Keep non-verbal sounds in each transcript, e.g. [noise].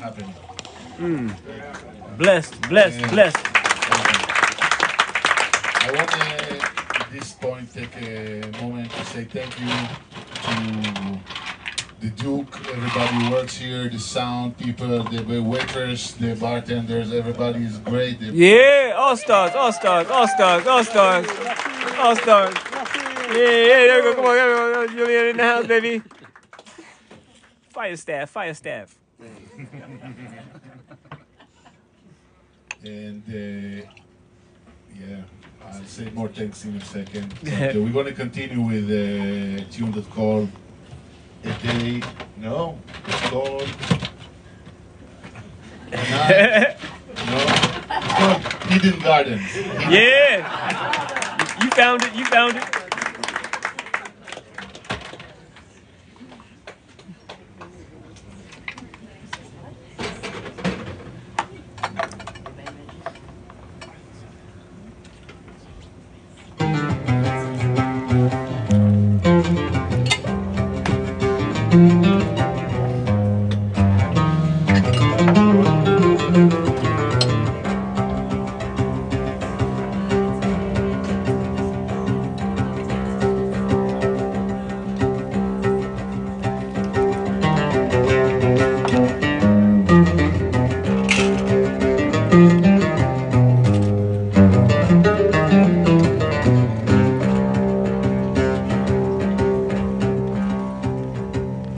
happening. Blessed, blessed, Yeah. blessed. I want to, at this point, take a moment to say thank you to the Duc, everybody who works here, the sound people, the waiters, the bartenders, everybody is great. They- Yeah, all stars, all stars, all stars, all stars, all stars. Yeah, yeah, there we go. Come on, we. Julian in the house, baby. Fire staff, fire staff. [laughs] And uh, yeah, I'll say more thanks in a second. [laughs] But, uh, we're going to continue with a tune that's called A Day. No, it's called. Night. No, it's called Hidden Gardens. Yeah. You found it, you found it.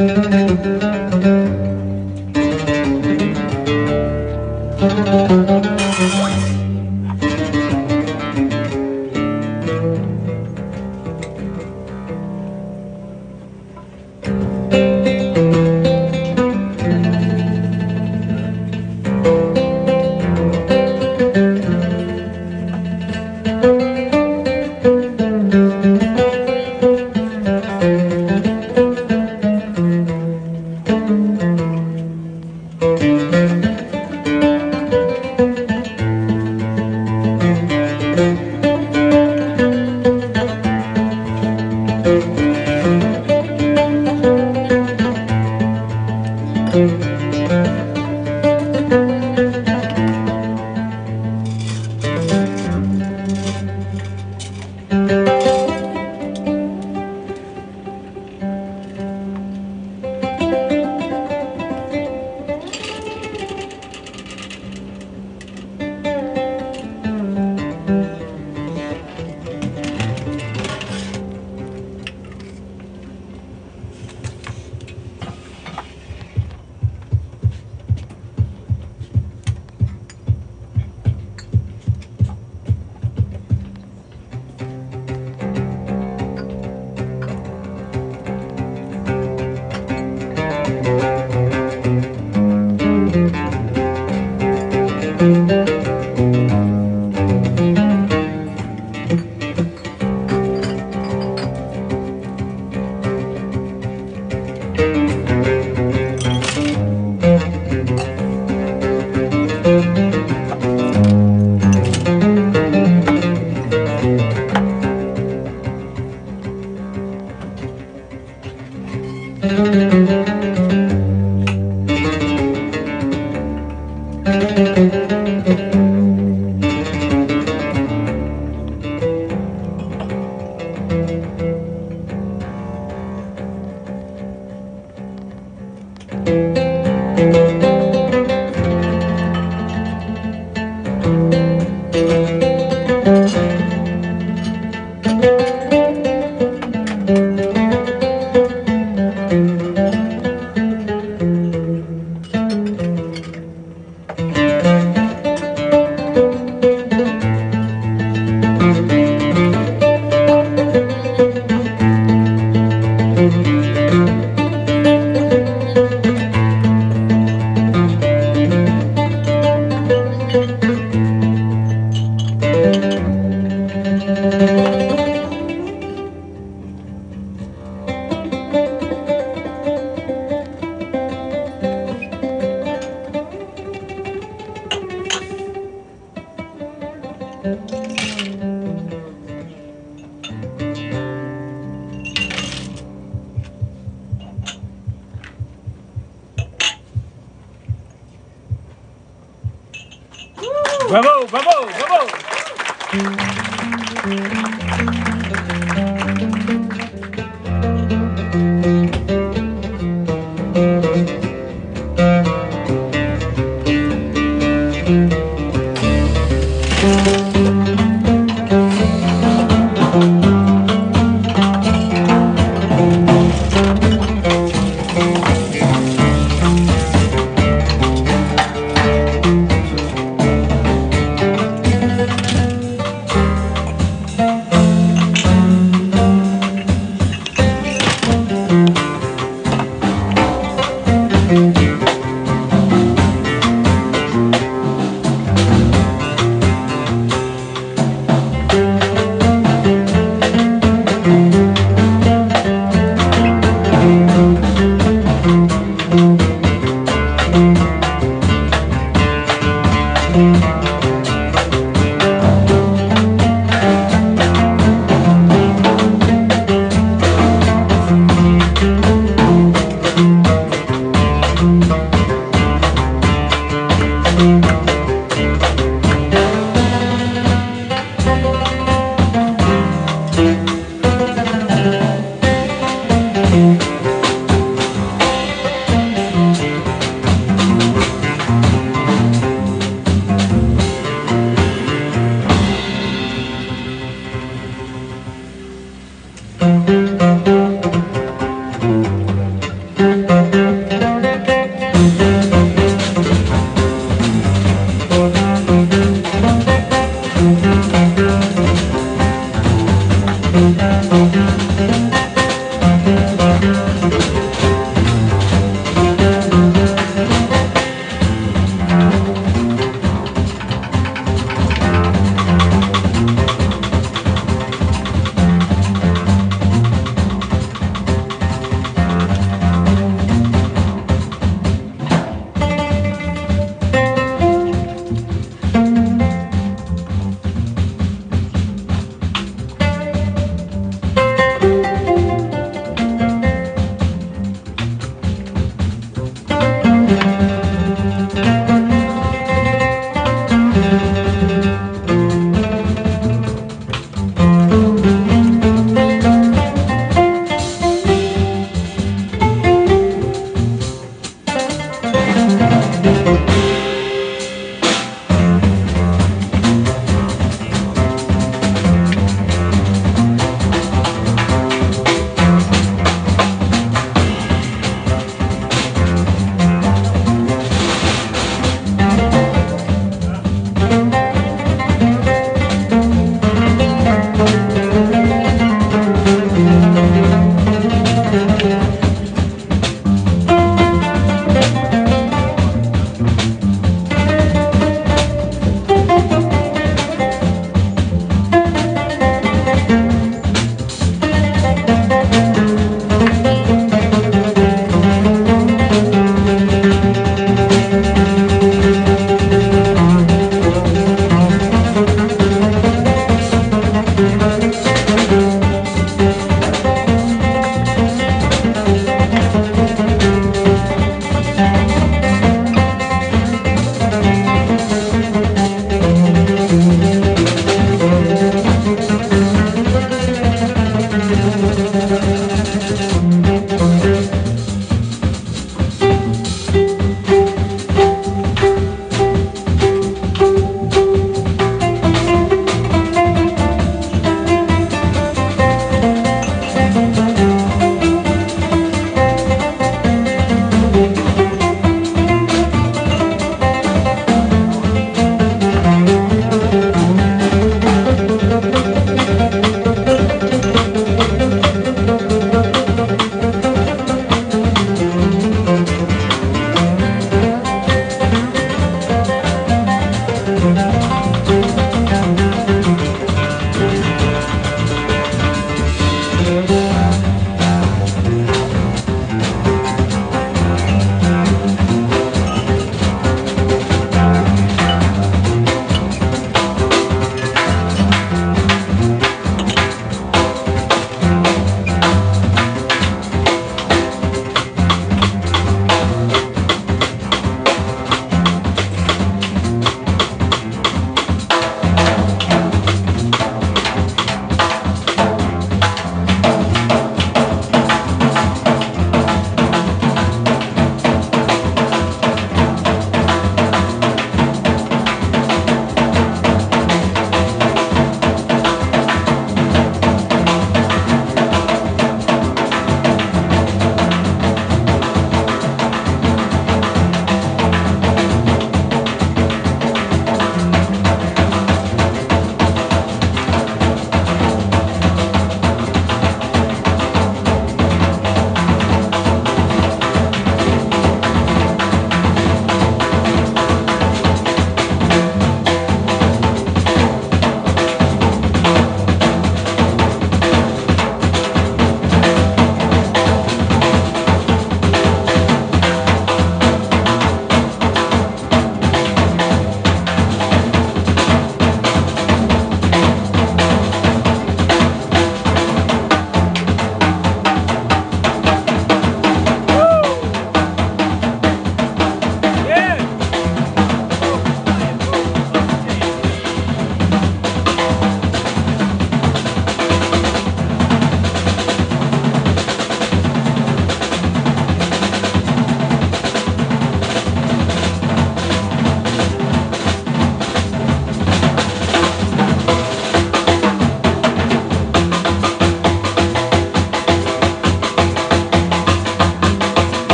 Thank you.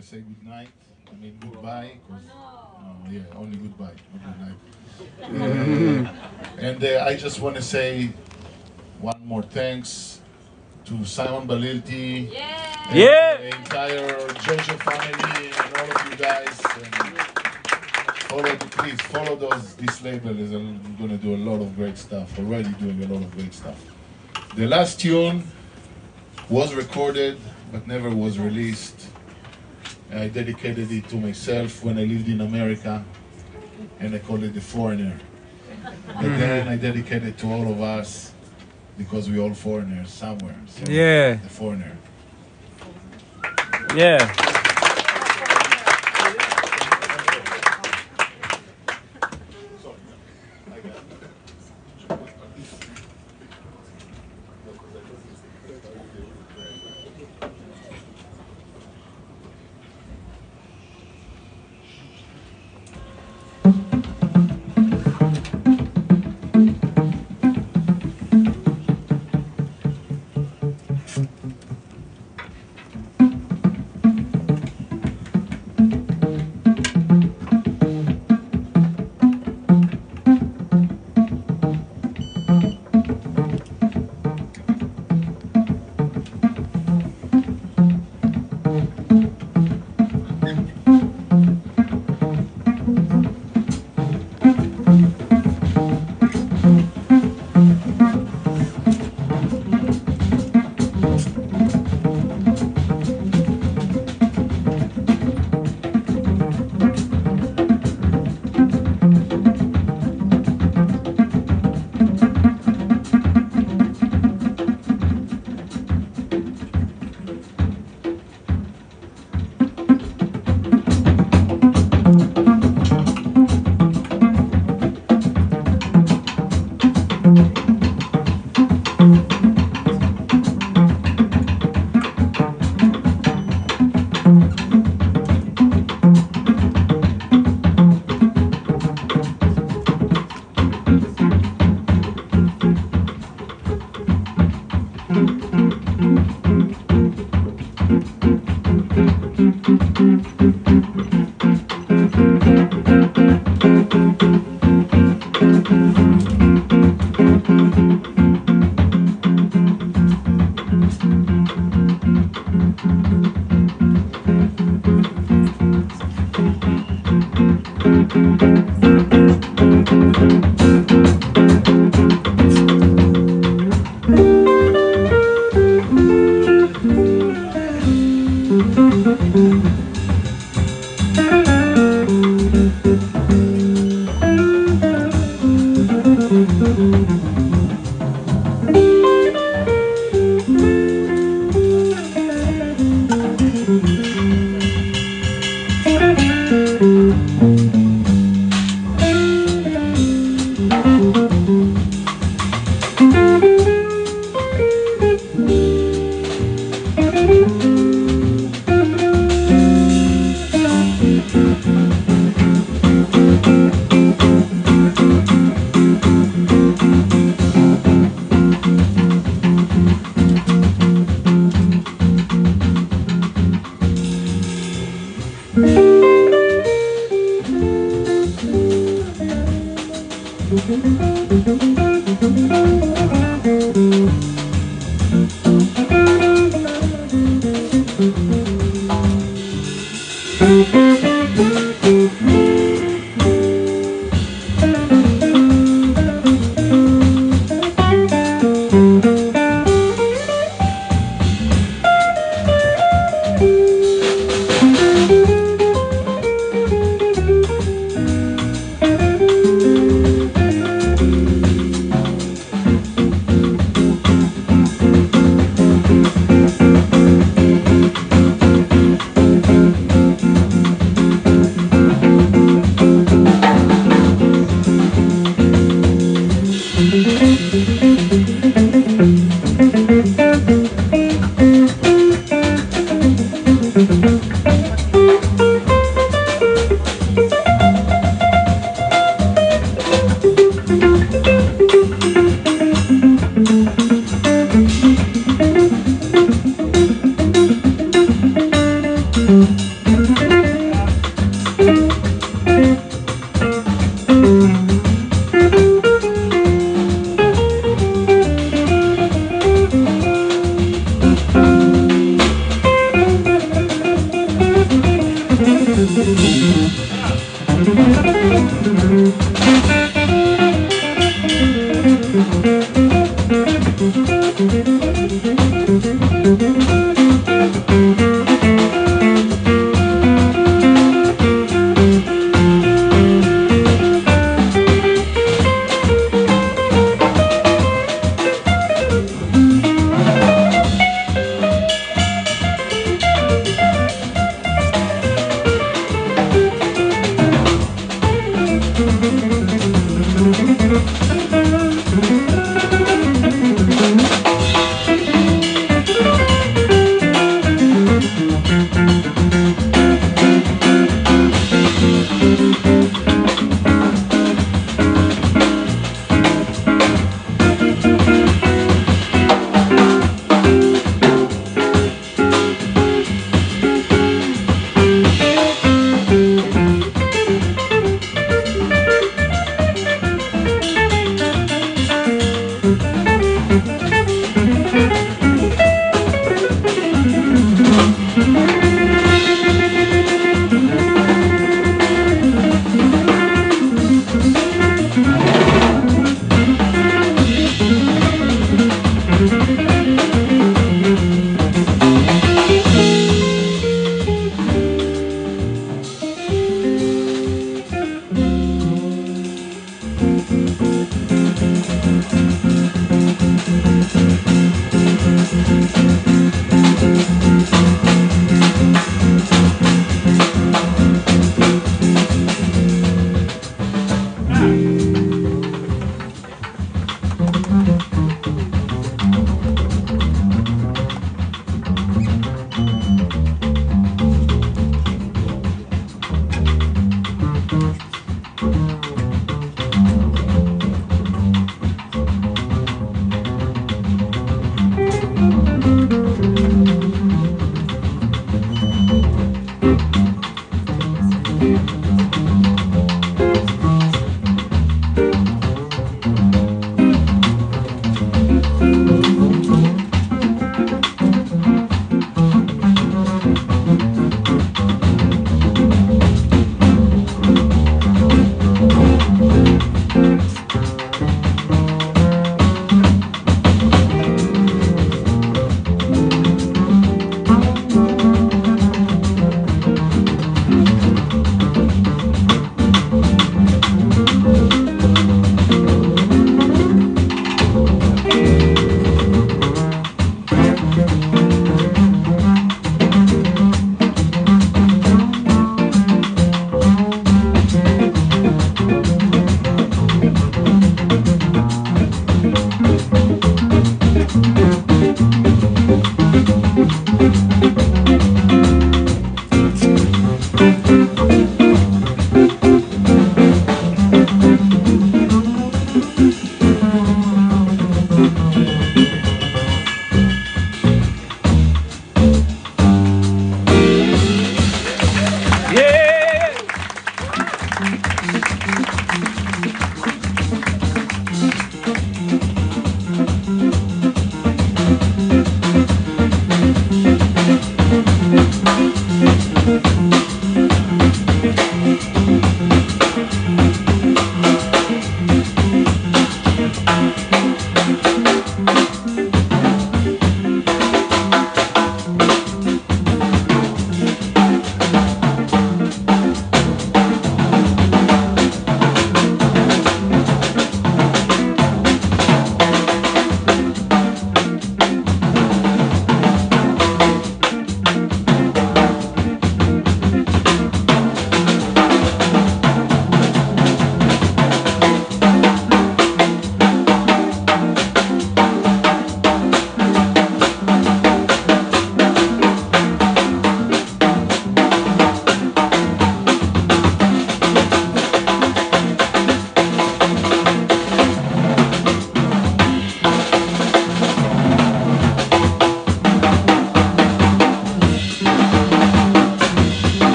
Gonna say good night. I mean goodbye. 'cause- oh, yeah, only goodbye, not good night. Uh, and uh, I just want to say one more thanks to Simon Balilti. and Yeah. The entire Jojo family and all of you guys. And follow, please follow those. This label is going to do a lot of great stuff. Already doing a lot of great stuff. The last tune was recorded but never was released. I dedicated it to myself when I lived in America, and I called it The Foreigner. But mm-hmm. then I dedicated it to all of us because we're all foreigners somewhere. So Yeah. The Foreigner. Yeah.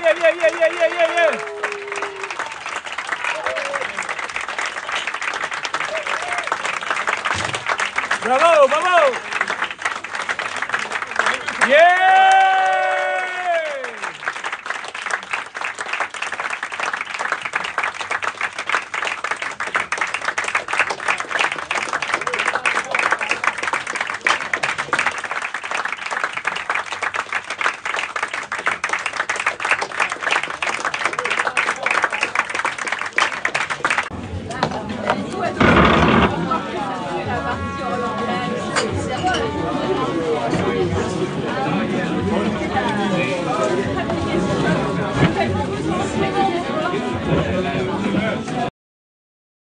yeah, yeah, yeah, yeah, yeah, yeah, yeah. Bravo, bravo. Yeah.